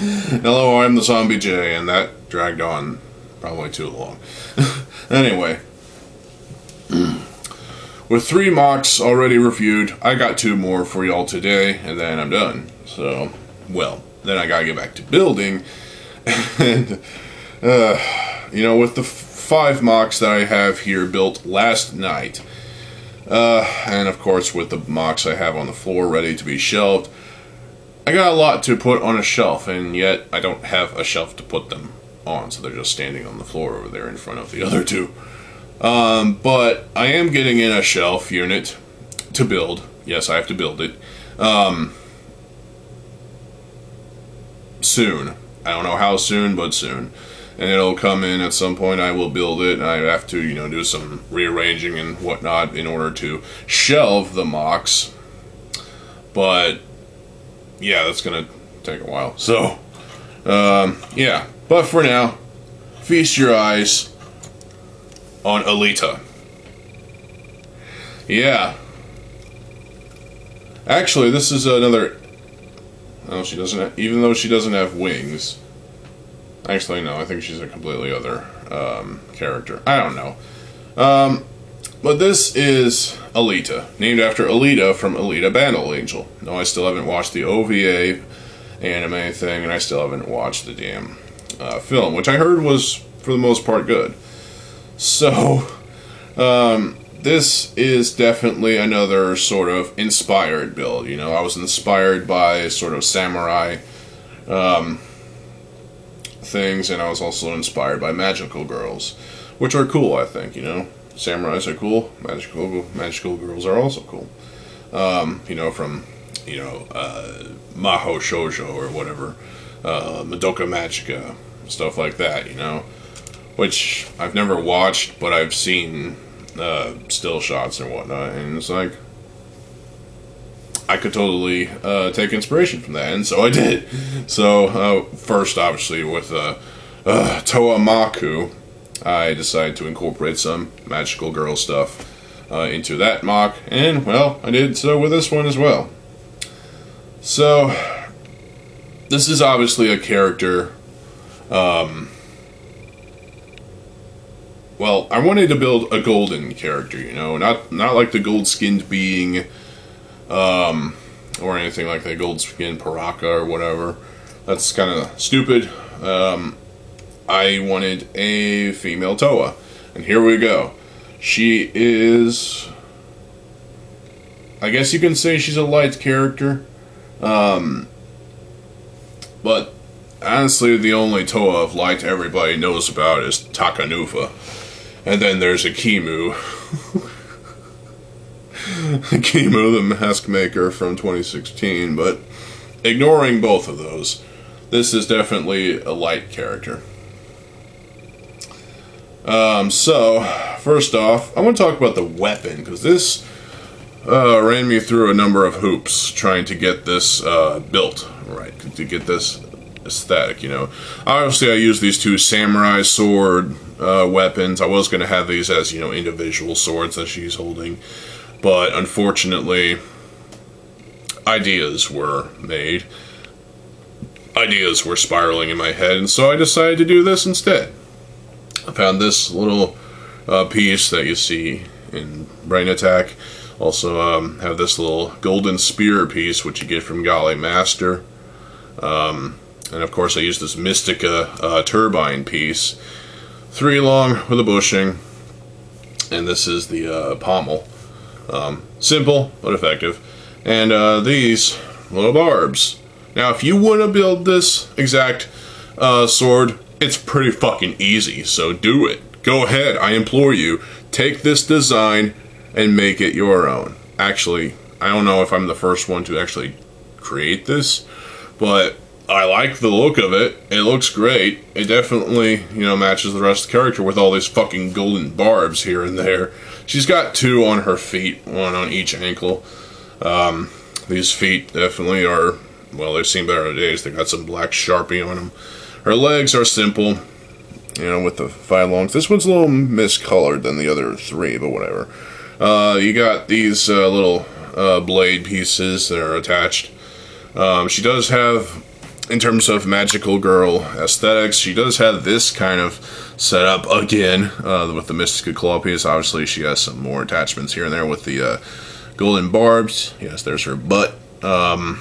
Hello, I'm the Zombie J, and that dragged on probably too long. anyway, with three MOCs already reviewed, I got two more for y'all today, and then I'm done. So, well, then I gotta get back to building, and uh, you know, with the five MOCs that I have here built last night, uh, and of course with the MOCs I have on the floor ready to be shelved. I got a lot to put on a shelf, and yet I don't have a shelf to put them on, so they're just standing on the floor over there in front of the other two. Um, but I am getting in a shelf unit to build. Yes, I have to build it. Um, soon. I don't know how soon, but soon. And it'll come in at some point. I will build it, and I have to, you know, do some rearranging and whatnot in order to shelve the MOCs. But yeah, that's gonna take a while. So, um, yeah. But for now, feast your eyes on Alita. Yeah. Actually, this is another. Oh, she doesn't. Have, even though she doesn't have wings. Actually, no. I think she's a completely other um, character. I don't know. Um, but this is Alita, named after Alita from Alita Battle Angel. No, I still haven't watched the OVA anime thing, and I still haven't watched the damn uh, film, which I heard was, for the most part, good. So, um, this is definitely another sort of inspired build. You know, I was inspired by sort of samurai um, things, and I was also inspired by magical girls, which are cool, I think, you know samurais are cool. Magical magical girls are also cool. Um, you know, from you know uh, Maho Shoujo or whatever, uh, Madoka Magica, stuff like that. You know, which I've never watched, but I've seen uh, still shots and whatnot, and it's like. I could totally uh, take inspiration from that, and so I did. So uh, first, obviously, with uh, uh, Toa Maku, I decided to incorporate some magical girl stuff uh, into that MOC, and well, I did so with this one as well. So, this is obviously a character. Um, well, I wanted to build a golden character, you know, not not like the gold skinned being, um, or anything like the gold skinned Paraka or whatever. That's kind of stupid. Um, I wanted a female Toa. And here we go. She is. I guess you can say she's a light character. Um, but honestly, the only Toa of light everybody knows about is Takanuva. And then there's Ekimu. Ekimu, the mask maker from 2016. But ignoring both of those, this is definitely a light character. Um, so, first off, I want to talk about the weapon, because this uh, ran me through a number of hoops trying to get this uh, built, right, to get this aesthetic, you know. Obviously, I use these two samurai sword uh, weapons. I was going to have these as, you know, individual swords that she's holding, but unfortunately, ideas were made. Ideas were spiraling in my head, and so I decided to do this instead. I found this little uh, piece that you see in Brain Attack. Also um, have this little golden spear piece, which you get from Gali Master. Um, and of course I use this Mistika uh, turbine piece. Three long with a bushing. And this is the uh, pommel. Um, simple, but effective. And uh, these little barbs. Now if you want to build this exact uh, sword, it's pretty fucking easy, so do it. Go ahead, I implore you. Take this design and make it your own. Actually, I don't know if I'm the first one to actually create this, but I like the look of it. It looks great. It definitely, you know, matches the rest of the character with all these fucking golden barbs here and there. She's got two on her feet, one on each ankle. Um, these feet definitely are, well, they've seen better days. They got some black Sharpie on them. Her legs are simple, you know, with the five longs. This one's a little miscolored than the other three, but whatever. Uh, you got these uh, little uh, blade pieces that are attached. Um, she does have in terms of magical girl aesthetics, she does have this kind of setup again uh, with the Mistika Claw piece. Obviously, she has some more attachments here and there with the uh, golden barbs. Yes, there's her butt. Um,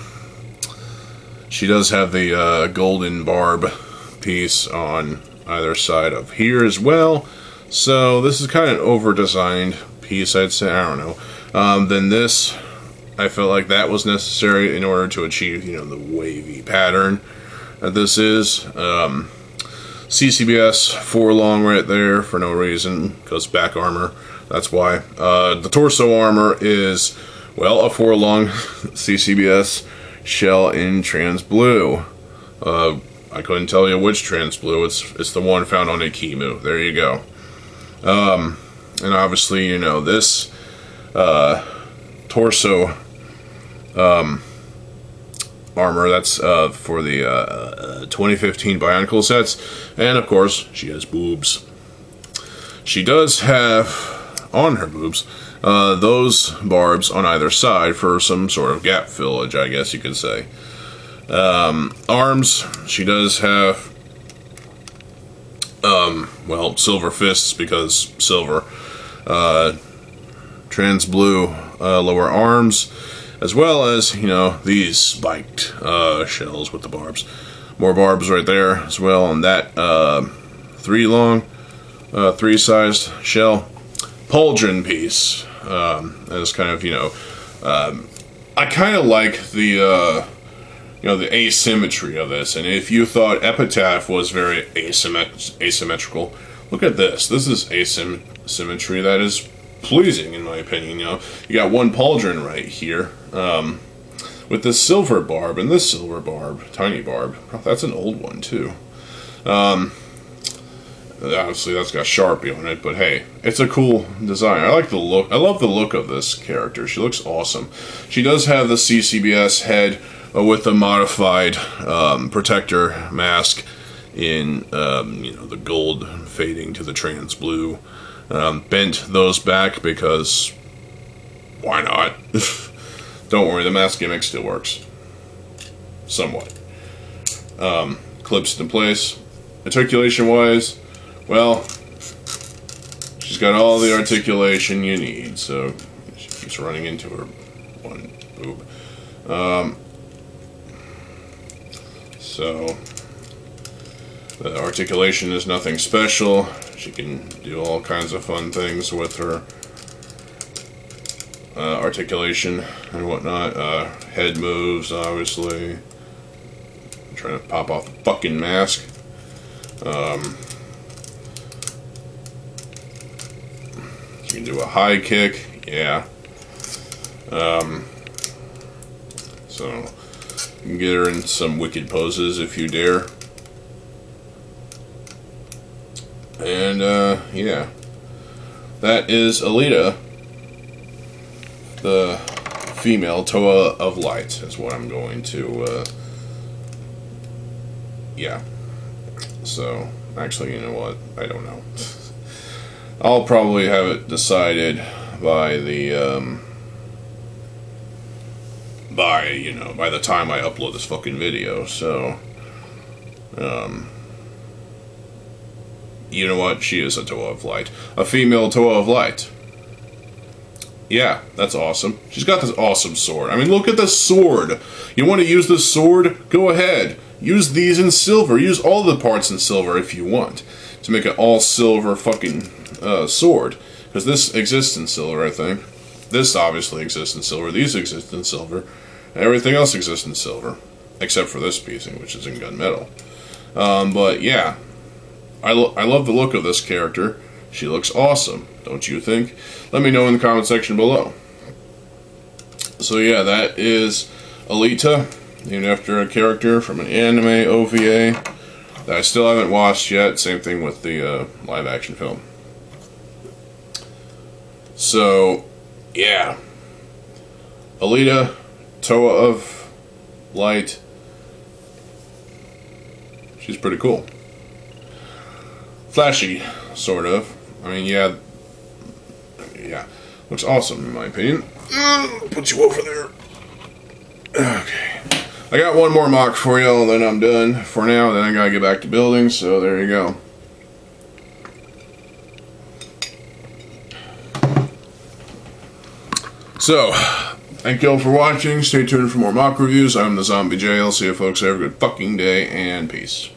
she does have the uh, golden barb piece on either side of here as well. So this is kind of over designed piece, I'd say. I don't know. Um, then this, I felt like that was necessary in order to achieve, you know, the wavy pattern that this is. Um, CCBS four long right there for no reason, because back armor. That's why. Uh, the torso armor is, well, a four long CCBS shell in trans blue. Uh, I couldn't tell you which trans blue. It's it's the one found on Ekimu. There you go. Um, and obviously, you know this uh, torso um, armor. That's uh, for the uh, uh 2015 Bionicle sets, and of course, she has boobs. She does have on her boobs uh, those barbs on either side for some sort of gap fillage, I guess you could say. Um, arms, she does have, um, well, silver fists because silver. Uh, trans blue uh, lower arms, as well as, you know, these spiked uh, shells with the barbs. More barbs right there as well on that uh, three long, uh, three sized shell. Pauldron piece. Um, as kind of, you know, um, I kind of like the uh, you know the asymmetry of this. And if you thought Epitaph was very asymmet- asymmetrical, look at this. This is asymmetry that is pleasing in my opinion. You know, you got one pauldron right here um, with this silver barb and this silver barb, tiny barb. That's an old one too. Um, obviously that's got Sharpie on it, but hey, it's a cool design. I like the look. I love the look of this character. She looks awesome. She does have the CCBS head with a modified um, protector mask in um, you know the gold fading to the trans blue. Um, bent those back because why not? Don't worry, the mask gimmick still works somewhat. Um, clips in place. Articulation wise, well, she's got all the articulation you need. So she keeps running into her one boob. So, the articulation is nothing special. She can do all kinds of fun things with her uh, articulation and whatnot. Uh, head moves, obviously. I'm trying to pop off the fucking mask. Um, you can do a high kick, yeah. Um, so get her in some wicked poses if you dare. And, uh, yeah. That is Alita, the female Toa of Light, is what I'm going to, uh, yeah. So, actually, you know what? I don't know. I'll probably have it decided by the, um, by, you know, by the time I upload this fucking video, so, um, you know what? She is a Toa of Light. A female Toa of Light. Yeah, that's awesome. She's got this awesome sword. I mean, look at the sword. You want to use the sword? Go ahead. Use these in silver. Use all the parts in silver if you want. To make an all silver fucking uh, sword. Because this exists in silver, I think. This obviously exists in silver. These exist in silver. Everything else exists in silver, except for this piecing, which is in gunmetal. Um, but yeah, I, lo I love the look of this character. She looks awesome, don't you think? Let me know in the comment section below. So yeah, that is Alita, named after a character from an anime OVA that I still haven't watched yet. Same thing with the uh, live action film. So, yeah. Alita Toa of Light. She's pretty cool. Flashy, sort of. I mean, yeah. Yeah. Looks awesome, in my opinion. Um, put you over there. Okay. I got one more MOC for y'all, then I'm done for now. Then I gotta get back to building, so there you go. So, thank y'all for watching. Stay tuned for more MOC reviews. I'm the Zombie J. I'll see you folks. Have a good fucking day, and peace.